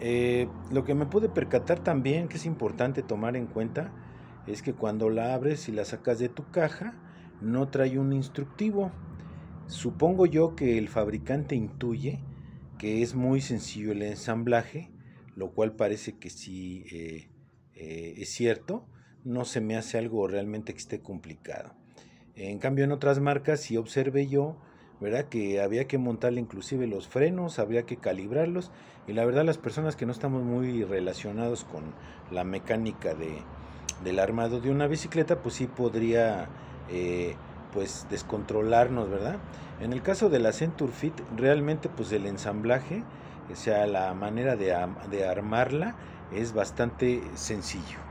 eh, lo que me pude percatar también, que es importante tomar en cuenta, es que cuando la abres y la sacas de tu caja, no trae un instructivo. Supongo yo que el fabricante intuye que es muy sencillo el ensamblaje, lo cual parece que sí eh, eh, es cierto. No se me hace algo realmente que esté complicado. En cambio, en otras marcas, si observé yo, ¿verdad? Que había que montarle inclusive los frenos, habría que calibrarlos. Y la verdad, las personas que no estamos muy relacionados con la mecánica de, del armado de una bicicleta, pues sí podría eh, pues descontrolarnos, ¿verdad? En el caso de la Centur Fit, realmente pues el ensamblaje, o sea, la manera de, de armarla es bastante sencillo.